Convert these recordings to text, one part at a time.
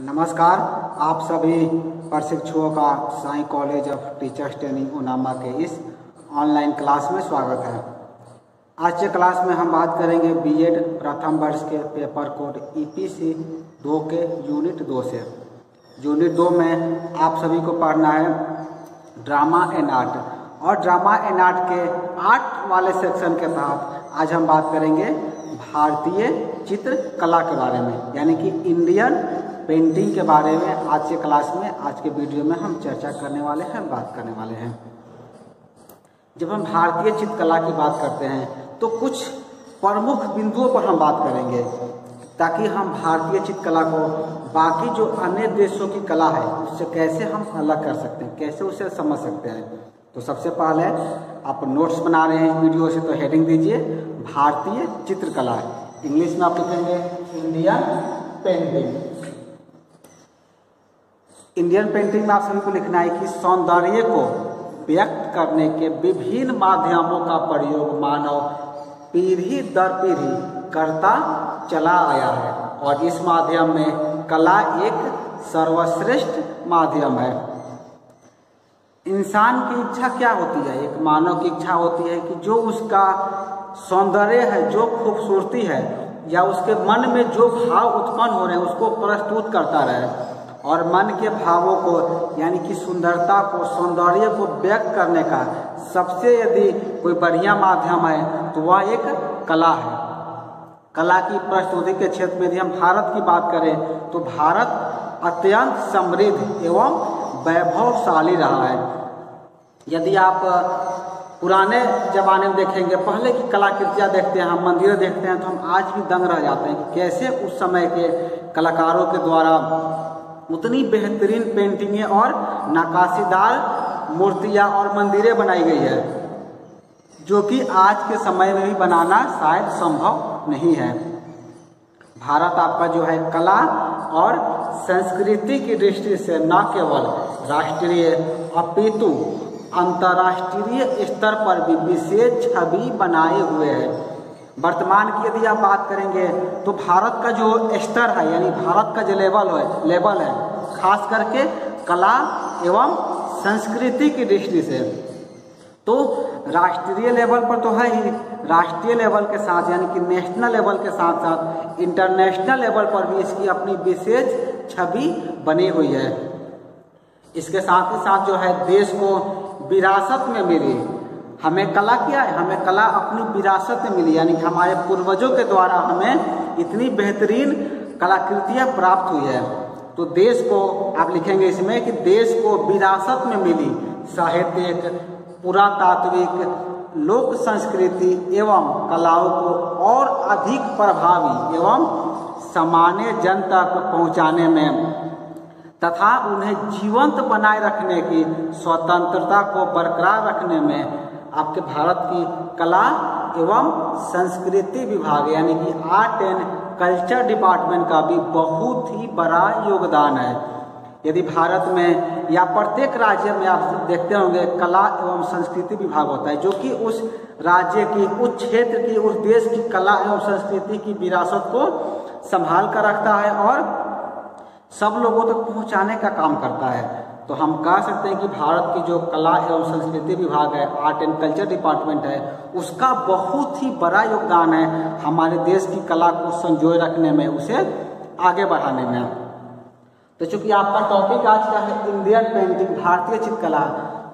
नमस्कार, आप सभी प्रशिक्षुओं का Sai college of teachers training Unama के इस ऑनलाइन क्लास में स्वागत है। आज के क्लास में हम बात करेंगे बीएड प्रथम वर्ष के पेपर कोड ईपीसी दो के यूनिट दो से। यूनिट दो में आप सभी को पढ़ना है ड्रामा एंड आर्ट। और ड्रामा एंड आर्ट के आर्ट वाले सेक्शन के तहत आज हम बात करेंगे भारतीय चित्रकला के बारे में, यानी कि इंडियन पेंटिंग के बारे में आज के क्लास में, आज के वीडियो में हम चर्चा करने वाले हैं, बात करने वाले हैं। जब हम भारतीय चित्रकला की बात करते हैं तो कुछ प्रमुख बिंदुओं पर हम बात करेंगे, ताकि हम भारतीय चित्रकला को बाकी जो अन्य देशों की कला है, उससे कैसे हम अलग कर सकते हैं, कैसे उसे समझ सकते हैं। तो सबसे पहले आप नोट्स बना रहे हैं वीडियो से तो हेडिंग दीजिए, भारतीय चित्रकला। इंग्लिश में आप लिखेंगे इंडियन पेंटिंग इंडियन पेंटिंग में आप सभी को लिखना है कि सौंदर्य को व्यक्त करने के विभिन्न माध्यमों का प्रयोग मानव पीढ़ी दर पीढ़ी करता चला आया है। और इस माध्यम में कला एक सर्वश्रेष्ठ माध्यम है। इंसान की इच्छा क्या होती है? एक मानव की इच्छा होती है कि जो उसका सौंदर्य है, जो खूबसूरती है, या उसके मन में जो भाव उत्पन्न हो रहे हैं, उसको प्रस्तुत करता रहे। और मन के भावों को, यानी कि सुंदरता को, सौंदर्य को व्यक्त करने का सबसे यदि कोई बढ़िया माध्यम है तो वह एक कला है। कला की प्रस्तुति के क्षेत्र में यदि हम भारत की बात करें तो भारत अत्यंत समृद्ध एवं वैभवशाली रहा है। यदि आप पुराने जमाने में देखेंगे, पहले की कलाकृतियाँ देखते हैं हम मंदिर देखते हैं तो हम आज भी दंग रह जाते हैं। कैसे उस समय के कलाकारों के द्वारा उतनी बेहतरीन पेंटिंगें और नकाशीदार मूर्तियाँ और मंदिरें बनाई गई है, जो कि आज के समय में भी बनाना शायद संभव नहीं है। भारत आपका जो है कला और संस्कृति की दृष्टि से न केवल राष्ट्रीय, अपितु अंतर्राष्ट्रीय स्तर पर भी विशेष छवि बनाए हुए है। वर्तमान की यदि आप बात करेंगे तो भारत का जो स्तर है, यानी भारत का जो लेवल है लेवल है खास करके कला एवं संस्कृति की दृष्टि से। तो राष्ट्रीय लेवल पर तो है ही। राष्ट्रीय लेवल के साथ, यानी कि नेशनल लेवल के साथ साथ इंटरनेशनल लेवल पर भी इसकी अपनी विशेष छवि बनी हुई है। इसके साथ ही साथ जो है, देश को विरासत में मिली। हमें कला क्या है हमें कला अपनी विरासत में मिली, यानी कि हमारे पूर्वजों के द्वारा हमें इतनी बेहतरीन कलाकृतियाँ प्राप्त हुई है। तो देश को, आप लिखेंगे इसमें कि देश को विरासत में मिली साहित्यिक, पुरातात्विक, लोक संस्कृति एवं कलाओं को और अधिक प्रभावी एवं सामान्य जन तक पहुँचाने में तथा उन्हें जीवंत बनाए रखने की स्वतंत्रता को बरकरार रखने में आपके भारत की कला एवं संस्कृति विभाग, यानी कि आर्ट एंड कल्चर डिपार्टमेंट का भी बहुत ही बड़ा योगदान है। यदि भारत में या प्रत्येक राज्य में आप देखते होंगे, कला एवं संस्कृति विभाग होता है, जो कि उस राज्य की, उस क्षेत्र की, उस देश की कला एवं संस्कृति की विरासत को संभाल कर रखता है और सब लोगों तक तो पहुँचाने का काम करता है। तो हम कह सकते हैं कि भारत की जो कला एवं संस्कृति विभाग है आर्ट एंड कल्चर डिपार्टमेंट है, उसका बहुत ही बड़ा योगदान है हमारे देश की कला को संजोए रखने में, उसे आगे बढ़ाने में। तो चूँकि आपका टॉपिक आज का है इंडियन पेंटिंग भारतीय चित्रकला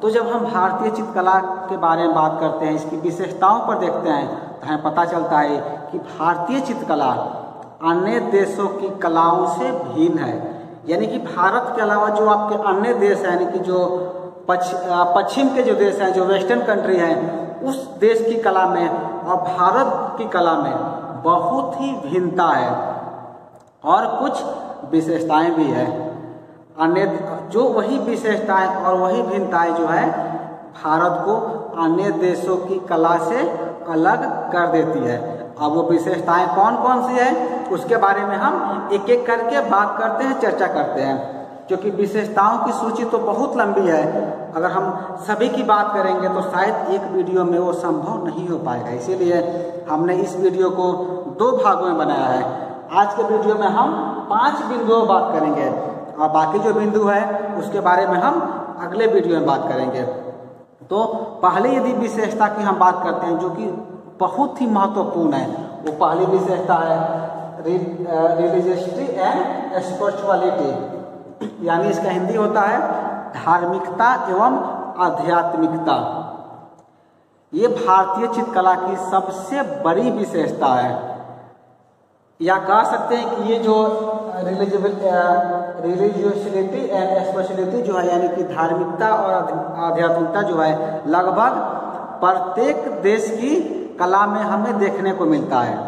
तो जब हम भारतीय चित्रकला के बारे में बात करते हैं, इसकी विशेषताओं पर देखते हैं तो हमें पता चलता है कि भारतीय चित्रकला अन्य देशों की कलाओं से भिन्न है। यानी कि भारत के अलावा जो आपके अन्य देश हैं, यानी कि जो पश्चिम के जो देश हैं, जो वेस्टर्न कंट्री हैं, उस देश की कला में और भारत की कला में बहुत ही भिन्नता है और कुछ विशेषताएँ भी है। अन्य, जो वही विशेषताएँ और वही भिन्नताएँ जो है, भारत को अन्य देशों की कला से अलग कर देती है। अब वो विशेषताएँ कौन कौन सी है? उसके बारे में हम एक एक करके बात करते हैं, चर्चा करते हैं। क्योंकि विशेषताओं की सूची तो बहुत लंबी है। अगर हम सभी की बात करेंगे तो शायद एक वीडियो में वो संभव नहीं हो पाएगा। इसीलिए हमने इस वीडियो को दो भागों में बनाया है। आज के वीडियो में हम पाँच बिंदुओं बात करेंगे। और बाकी जो बिंदु है, उसके बारे में हम अगले वीडियो में बात करेंगे। तो पहले यदि विशेषता की हम बात करते हैं, जो कि बहुत ही महत्वपूर्ण है, वो पहली विशेषता है रिलीजियसिटी एंड स्पिरिचुअलिटी यानी इसका हिंदी होता है धार्मिकता एवं आध्यात्मिकता। ये भारतीय चित्रकला की सबसे बड़ी विशेषता है। या कह सकते हैं कि ये जो रिलीजिबल रिलीजियसिटी एंड स्पेशलिटी जो है, यानी कि धार्मिकता और आध्यात्मिकता जो है, लगभग प्रत्येक देश की कला में हमें देखने को मिलता है।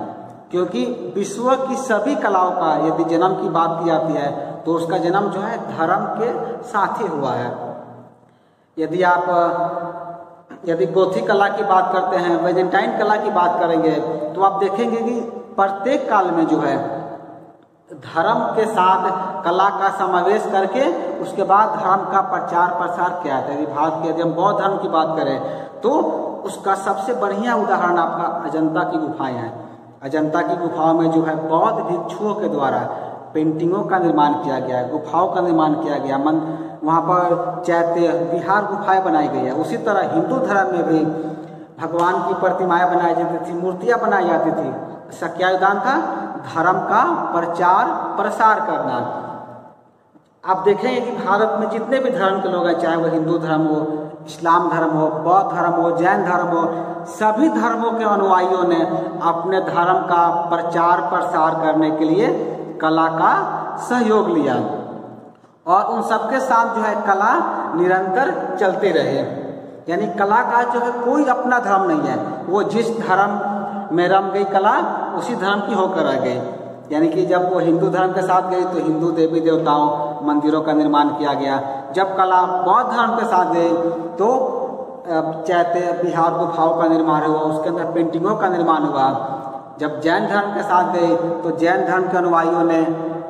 क्योंकि विश्व की सभी कलाओं का, यदि जन्म की बात की जाती है तो उसका जन्म जो है धर्म के साथ ही हुआ है। यदि आप, यदि गोथी कला की बात करते हैं वेजेंटाइन कला की बात करेंगे तो आप देखेंगे कि प्रत्येक काल में जो है, धर्म के साथ कला का समावेश करके, उसके बाद धर्म का प्रचार प्रसार किया था यदि भारत के यदि हम बौद्ध धर्म की बात करें तो उसका सबसे बढ़िया उदाहरण आपका अजंता की गुफाएँ हैं। अजंता की गुफाओं में जो है बौद्ध भिक्षुओं के द्वारा पेंटिंगों का निर्माण किया गया है गुफाओं का निर्माण किया गया, मन, वहाँ पर चैत्य बिहार गुफाएँ बनाई गई है। उसी तरह हिंदू धर्म में भी भगवान की प्रतिमाएँ बनाई जाती थी, मूर्तियाँ बनाई जाती थी। योगदान था धर्म का प्रचार प्रसार करना। आप देखेंगे कि भारत में जितने भी धर्म के लोग हैं, चाहे वो हिंदू धर्म हो, इस्लाम धर्म हो, बौद्ध धर्म हो, जैन धर्म हो, सभी धर्मों के अनुयायियों ने अपने धर्म का प्रचार प्रसार करने के लिए कला का सहयोग लिया। और उन सबके साथ जो है कला निरंतर चलते रहे। यानी कला का जो है कोई अपना धर्म नहीं है। वो जिस धर्म में रम गई कला, उसी धर्म की होकर रह गई। यानी कि जब वो हिंदू धर्म के साथ गई तो हिंदू देवी देवताओं मंदिरों का निर्माण किया गया। जब कला बौद्ध धर्म के साथ गई तो चैत्य बिहार गुफाओं का निर्माण हुआ, उसके अंदर पेंटिंगों का निर्माण हुआ। जब जैन धर्म के साथ गए तो जैन धर्म के अनुयायियों ने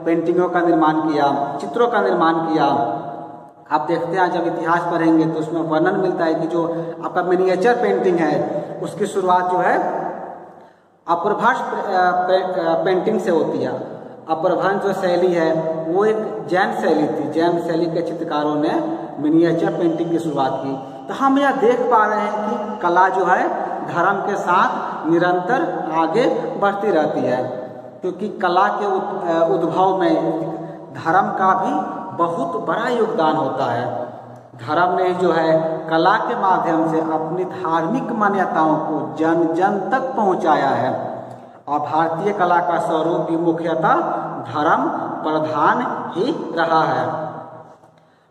पेंटिंगों का निर्माण किया, चित्रों का निर्माण किया। आप देखते हैं, जब इतिहास पढ़ेंगे तो उसमें वर्णन मिलता है कि जो आपका मिनिएचर पेंटिंग है, उसकी शुरुआत जो है, अप्रभाष पेंटिंग से होती है। अप्रभंश जो शैली है, वो एक जैन शैली थी। जैन शैली के चित्रकारों ने मिनिएचर पेंटिंग की शुरुआत की। तो हम यह देख पा रहे हैं कि कला जो है, धर्म के साथ निरंतर आगे बढ़ती रहती है। क्योंकि कला के उद्भव में धर्म का भी बहुत बड़ा योगदान होता है। धर्म ने जो है, कला के माध्यम से अपनी धार्मिक मान्यताओं को जन जन तक पहुँचाया है। और भारतीय कला का स्वरूप भी मुख्यतः धर्म प्रधान ही रहा है।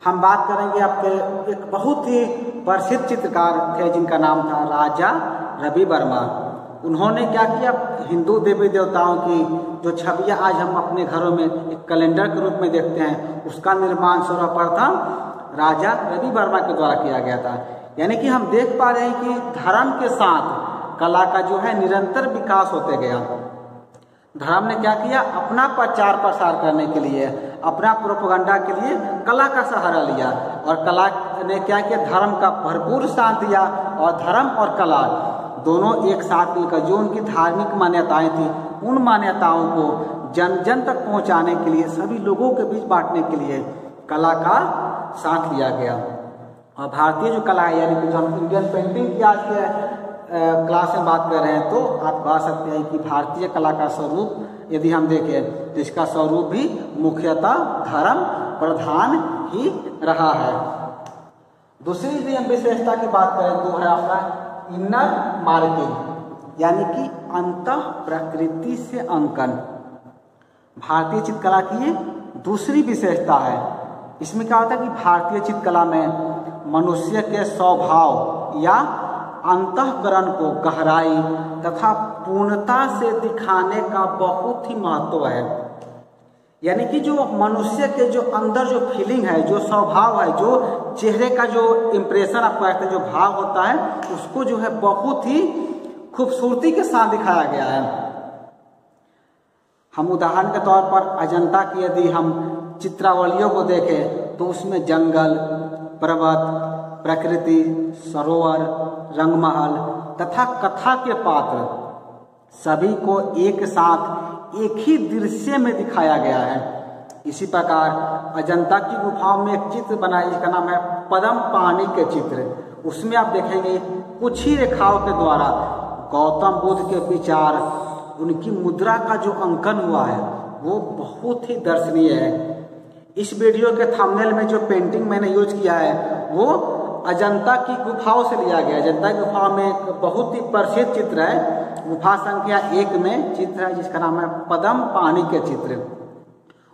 हम बात करेंगे आपके एक बहुत ही प्रसिद्ध चित्रकार थे, जिनका नाम था राजा रवि वर्मा। उन्होंने क्या किया? हिंदू देवी देवताओं की जो छवियाँ आज हम अपने घरों में एक कैलेंडर के रूप में देखते हैं, उसका निर्माण सर्वप्रथम राजा रवि वर्मा के द्वारा किया गया था। यानी कि हम देख पा रहे हैं कि धर्म के साथ कला का जो है निरंतर विकास होते गया। धर्म ने क्या किया? अपना प्रचार प्रसार करने के लिए, अपना प्रोपगंडा के लिए कला का सहारा लिया। और कला ने क्या किया? धर्म का भरपूर साथ दिया और धर्म और कला दोनों एक साथ मिलकर, जो उनकी धार्मिक मान्यताएँ थी, उन मान्यताओं को जन जन तक पहुँचाने के लिए, सभी लोगों के बीच बांटने के लिए कला का साथ लिया गया। और भारतीय जो कला है, यानी कि जो हम इंडियन पेंटिंग की आज के क्लास में बात कर रहे हैं तो आप कह सकते हैं कि भारतीय कला का स्वरूप यदि हम देखें तो इसका स्वरूप भी मुख्यतः धर्म प्रधान ही रहा है। दूसरी यदि हम विशेषता की बात करें तो है आपका इनर मार्किंग यानी कि अंत प्रकृति से अंकन। भारतीय चित्रकला की दूसरी विशेषता है। इसमें क्या होता है कि भारतीय चित्रकला में मनुष्य के स्वभाव या अंतकरण को गहराई तथा पूर्णता से दिखाने का बहुत ही महत्व है। यानी कि जो मनुष्य के जो अंदर जो फीलिंग है, जो स्वभाव है, जो चेहरे का जो इम्प्रेशन आप कहते हैं जो भाव होता है, उसको जो है बहुत ही खूबसूरती के साथ दिखाया गया है। हम उदाहरण के तौर पर अजंता की यदि हम चित्रावलियों को देखें तो उसमें जंगल, पर्वत, प्रकृति, सरोवर रंगमहल तथा कथा के पात्र। सभी को एक साथ, एक ही दृश्य में दिखाया गया है। इसी प्रकार अजंता की गुफाओं में एक चित्र बना जिसका नाम है पदम पानी के चित्र। उसमें आप देखेंगे कुछ ही रेखाओं के द्वारा गौतम बुद्ध के विचार, उनकी मुद्रा का जो अंकन हुआ है, वो बहुत ही दर्शनीय है। इस वीडियो के थंबनेल में जो पेंटिंग मैंने यूज़ किया है, वो अजंता की गुफाओं से लिया गया अजंता की गुफा में एक बहुत ही प्रसिद्ध चित्र है। गुफा संख्या एक में चित्र है, जिसका नाम है पदम पानी के चित्र।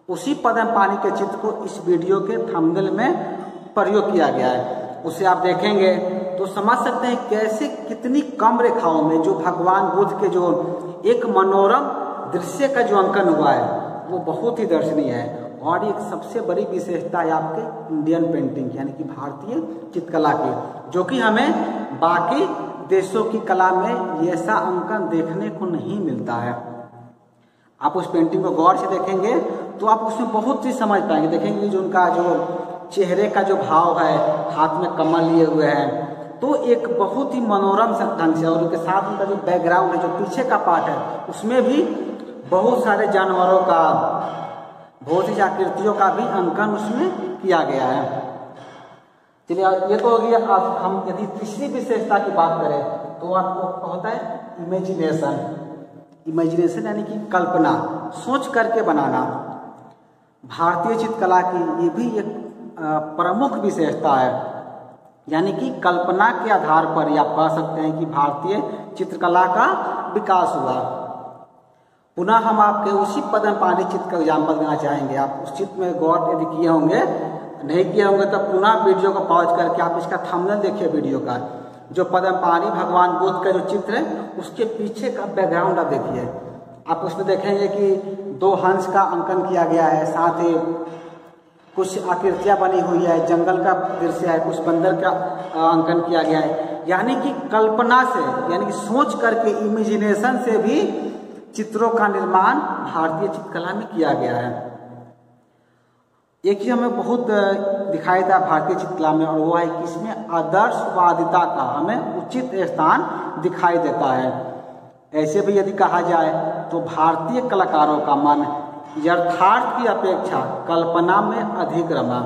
उसी पदम पानी के चित्र को इस वीडियो के थंबनेल में प्रयोग किया गया है। उसे आप देखेंगे तो समझ सकते हैं कैसे कितनी कम रेखाओं में जो भगवान बुद्ध के जो एक मनोरम दृश्य का जो अंकन हुआ है, वो बहुत ही दर्शनीय है। और एक सबसे बड़ी विशेषता है आपके इंडियन पेंटिंग यानी कि भारतीय चित्रकला की, जो कि हमें बाकी देशों की कला में ऐसा अंकन देखने को नहीं मिलता है। आप उस पेंटिंग को गौर से देखेंगे तो आप उसमें बहुत चीज़ समझ पाएँगे। देखेंगे जो उनका जो चेहरे का जो भाव है, हाथ में कमल लिए हुए हैं तो एक बहुत ही मनोरम ढंग से, और उनके साथ उनका जो बैकग्राउंड है, जो पीछे का पार्ट है, उसमें भी बहुत सारे जानवरों का ही आकृतियों का भी अंकन उसमें किया गया है। चलिए ये तो हो गया। आप हम यदि तीसरी विशेषता की बात करें तो आपको होता है इमेजिनेशन इमेजिनेशन यानी कि कल्पना, सोच करके बनाना। भारतीय चित्रकला की ये भी एक प्रमुख विशेषता है। यानी कि कल्पना के आधार पर आप कह सकते हैं कि भारतीय चित्रकला का विकास हुआ। पुनः हम आपके उसी पदम पानी चित्र का एग्ज़ाम्पल देना चाहेंगे। आप उस चित्र में गौर यदि किए होंगे, नहीं किए होंगे तो पुनः वीडियो को पॉज करके आप इसका थंबनेल देखिए वीडियो का। जो पदम पानी, भगवान बुद्ध का जो चित्र है, उसके पीछे का बैकग्राउंड आप देखिए। आप उसमें देखेंगे कि दो हंस का अंकन किया गया है, साथ ही कुछ आकृतियाँ बनी हुई है, जंगल का दृश्य है कुछ बंदर का अंकन किया गया है। यानी कि कल्पना से, यानी कि सोच करके इमेजिनेशन से भी चित्रों का निर्माण भारतीय चित्रकला में किया गया है। एक चीज़ हमें बहुत दिखाई था भारतीय चित्रकला में, और वो है कि इसमें आदर्शवादिता का हमें उचित स्थान दिखाई देता है। ऐसे भी यदि कहा जाए तो भारतीय कलाकारों का मन यथार्थ की अपेक्षा कल्पना में अधिक रमा।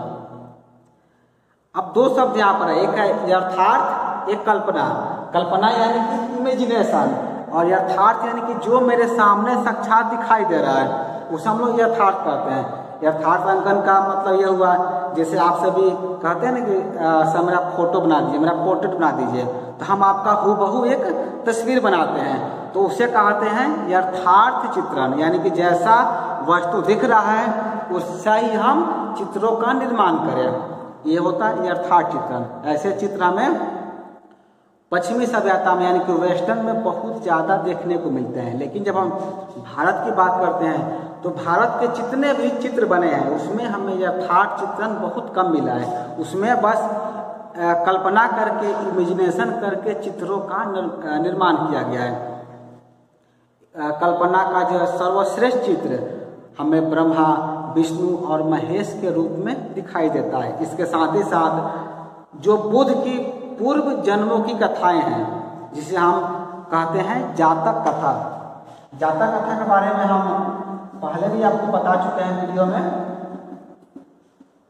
अब दो शब्द यहाँ पर है एक है यथार्थ, एक कल्पना। कल्पना यानी कि इमेजिनेशन और यथार्थ यानी कि जो मेरे सामने साक्षात दिखाई दे रहा है, उसे हम लोग यथार्थ कहते हैं। यथार्थ अंकन का मतलब ये हुआ, जैसे आप सभी कहते हैं ना कि सर, मेरा फ़ोटो बना दीजिए, मेरा पोर्ट्रेट बना दीजिए तो हम आपका हूबहू एक तस्वीर बनाते हैं। तो उसे कहते हैं यथार्थ चित्रण, यानी कि जैसा वस्तु दिख रहा है, उससे ही हम चित्रों का निर्माण करें। ये होता है यथार्थ चित्रण। ऐसे चित्र हमें पश्चिमी सभ्यता में, यानी कि वेस्टर्न में बहुत ज़्यादा देखने को मिलते हैं। लेकिन जब हम भारत की बात करते हैं तो भारत के जितने भी चित्र बने हैं, उसमें हमें यथार्थ चित्रण बहुत कम मिला है। उसमें बस कल्पना करके इमेजिनेशन करके चित्रों का निर्माण किया गया है। कल्पना का जो सर्वश्रेष्ठ चित्र हमें ब्रह्मा, विष्णु और महेश के रूप में दिखाई देता है। इसके साथ ही साथ, जो बुद्ध की पूर्व जन्मों की कथाएँ हैं, जिसे हम कहते हैं जातक कथा। जातक कथा के बारे में हम पहले भी आपको बता चुके हैं वीडियो में।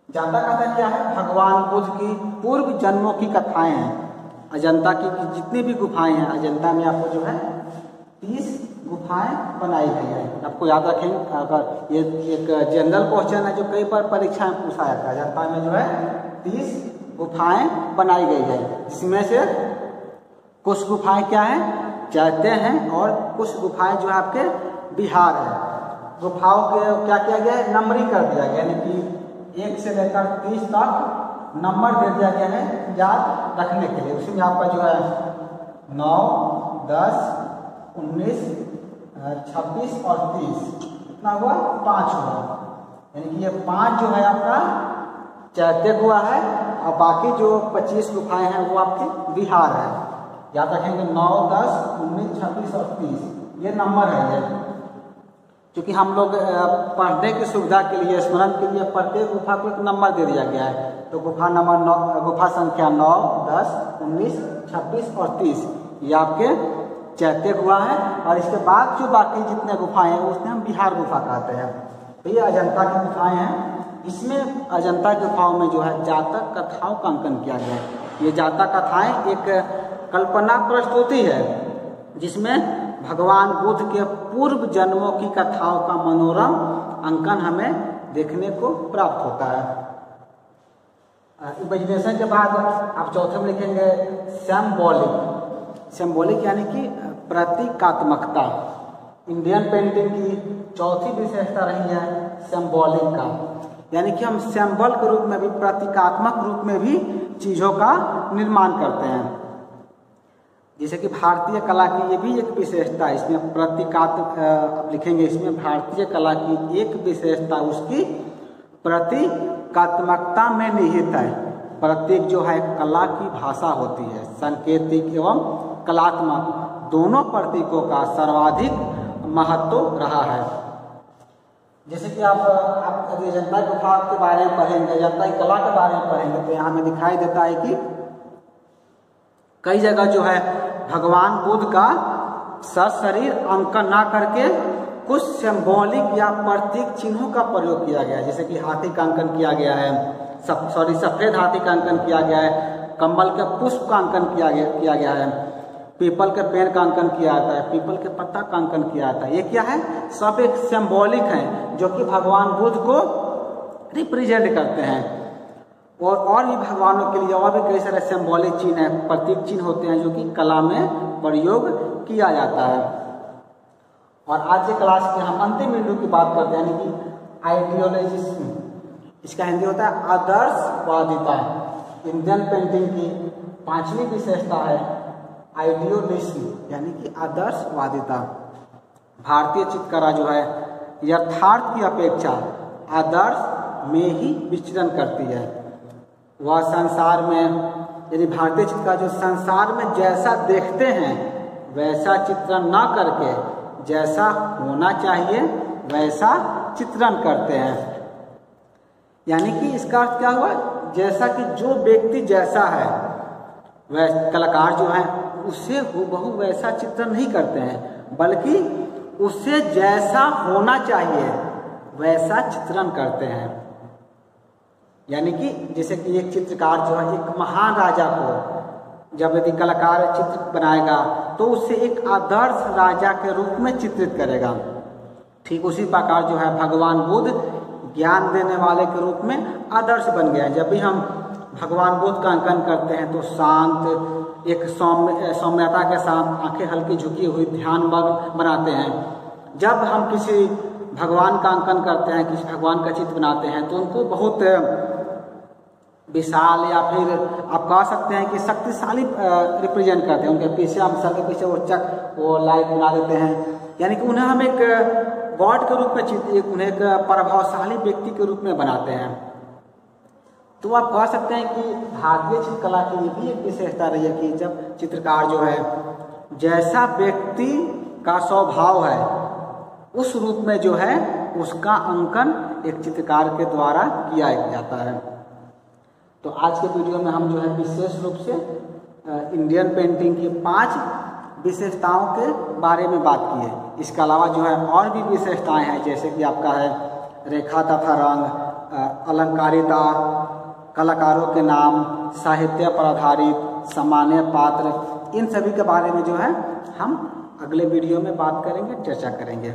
जातक कथा क्या है? भगवान बुद्ध की पूर्व जन्मों की कथाएँ हैं। अजंता की जितनी भी गुफाएँ हैं, अजंता में आपको जो है तीस गुफाएँ बनाई गई है। आपको याद रखेंगे अगर ये एक जनरल क्वेश्चन है जो कई बार परीक्षा में पूछा जाता है। अजंता में जो है तीस गुफाएँ बनाई गई है। जिसमें से कुछ गुफाएँ क्या है? चैत्य हैं और कुछ गुफाएँ जो है आपके बिहार है। गुफाओं के क्या किया गया है? नंबरिंग कर दिया गया यानी कि एक से लेकर तीस तक नंबर दे दिया गया है याद रखने के लिए। उसमें आपका जो है नौ, दस, उन्नीस छब्बीस और तीस। कितना हुआ पाँच हुआ। यानी कि ये पाँच जो है आपका चैत्य हुआ है और बाकी जो पच्चीस गुफाएँ हैं वो आपके बिहार है। याद रखेंगे, नौ, दस, उन्नीस, छब्बीस और तीस। ये नंबर है ये। क्योंकि हम लोग पढ़ने की सुविधा के लिए, स्मरण के लिए प्रत्येक गुफा को एक नंबर दे दिया गया है। तो गुफा नंबर नौ, गुफा संख्या नौ, दस, उन्नीस, छब्बीस और तीस। ये आपके चैत्य गुफा है और इसके बाद जो बाकी जितने गुफाएँ हैं उसने हम बिहार गुफा कहते हैं। तो ये अजंता की गुफाएँ हैं। इसमें अजंता गुफाओं में जो है जातक कथाओं का अंकन किया गया है। ये जातक कथाएँ एक कल्पना प्रस्तुति है, जिसमें भगवान बुद्ध के पूर्व जन्मों की कथाओं का मनोरम अंकन हमें देखने को प्राप्त होता है। इमेजिनेशन के बाद आप चौथे में लिखेंगे सिम्बॉलिक सिम्बॉलिक यानी कि प्रतीकात्मकता। इंडियन पेंटिंग की चौथी विशेषता रही है सिम्बॉलिक का। यानी कि हम सिंबल के रूप में भी, प्रतीकात्मक रूप में भी चीज़ों का निर्माण करते हैं। जैसे कि भारतीय कला की ये भी एक विशेषता है, इसमें प्रतीकात्मक लिखेंगे, इसमें भारतीय कला की एक विशेषता उसकी प्रतीकात्मकता में निहित है। प्रतीक जो है, कला की भाषा होती है, संकेतिक एवं कलात्मक, दोनों प्रतीकों का सर्वाधिक महत्व रहा है। जैसे कि आप आप यदि अजंता गुफा के बारे में पढ़ेंगे अजंता की कला के बारे में पढ़ेंगे तो यहाँ हमें दिखाई देता है कि कई जगह जो है, भगवान बुद्ध का सर शरीर अंकन ना करके कुछ सिंबॉलिक या प्रतीक चिन्हों का प्रयोग किया गया है। जैसे कि हाथी का अंकन किया गया है सॉरी सफ़ेद हाथी का अंकन किया गया है कमल के पुष्प का अंकन किया गया किया गया है। पीपल के पेड़ का अंकन किया जाता है, पीपल के पत्ता का अंकन किया जाता है। ये क्या है? सब एक सिंबॉलिक है, जो कि भगवान बुद्ध को रिप्रेजेंट करते हैं। और और भी भगवानों के लिए और भी कई सारे सिंबॉलिक चिन्ह है, प्रतीक चिन्ह होते हैं, जो कि कला में प्रयोग किया जाता है। और आज के क्लास के हम अंतिम बिंदु की बात करते हैं, यानी कि आइडियोलॉजिज्म इसका हिंदी होता है आदर्शवादिता। इंडियन पेंटिंग की पांचवी विशेषता है आइडियोलिज्म यानी कि आदर्शवादिता। भारतीय चित्रकला जो है, यथार्थ की अपेक्षा आदर्श में ही विचरण करती है। वह संसार में, यदि भारतीय चित्रकला जो संसार में जैसा देखते हैं, वैसा चित्रण ना करके, जैसा होना चाहिए, वैसा चित्रण करते हैं। यानी कि इसका अर्थ क्या हुआ? जैसा कि जो व्यक्ति जैसा है, वह कलाकार जो है उससे बहु वैसा चित्रण नहीं करते हैं, बल्कि उससे जैसा होना चाहिए, वैसा चित्रण करते हैं। यानी कि जैसे कि एक चित्रकार जो है, एक महान राजा को जब यदि कलाकार चित्र बनाएगा तो उसे एक आदर्श राजा के रूप में चित्रित करेगा। ठीक उसी प्रकार जो है, भगवान बुद्ध ज्ञान देने वाले के रूप में आदर्श बन गया जब भी हम भगवान बुद्ध का अंकन करते हैं तो शांत एक सौम्य, सौम्यता के साथ आँखें हल्की झुकी हुई ध्यान मग्न बनाते हैं। जब हम किसी भगवान का अंकन करते हैं, किसी भगवान का चित्र बनाते हैं तो उनको बहुत विशाल या फिर आप कह सकते हैं कि शक्तिशाली रिप्रेजेंट करते हैं। उनके पीछे हम सर के पीछे वो चक, वो लाइट बना देते हैं। यानी कि उन्हें हम एक गॉड के रूप में चित्र उन्हें एक प्रभावशाली व्यक्ति के रूप में बनाते हैं। तो आप कह सकते हैं कि भारतीय चित्रकला की ये भी एक विशेषता रही है कि जब चित्रकार जो है, जैसा व्यक्ति का स्वभाव है, उस रूप में जो है, उसका अंकन एक चित्रकार के द्वारा किया जाता है। तो आज के वीडियो में हम जो है, विशेष रूप से इंडियन पेंटिंग की पाँच विशेषताओं के बारे में बात की है। इसके अलावा जो है, और भी विशेषताएँ हैं, जैसे कि आपका है, रेखा तथा रंग अलंकारिता कलाकारों के नाम, साहित्य पर आधारित, सामान्य पात्र, इन सभी के बारे में जो है, हम अगले वीडियो में बात करेंगे, चर्चा करेंगे।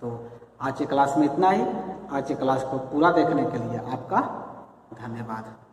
तो आज की क्लास में इतना ही। आज की क्लास को पूरा देखने के लिए आपका धन्यवाद।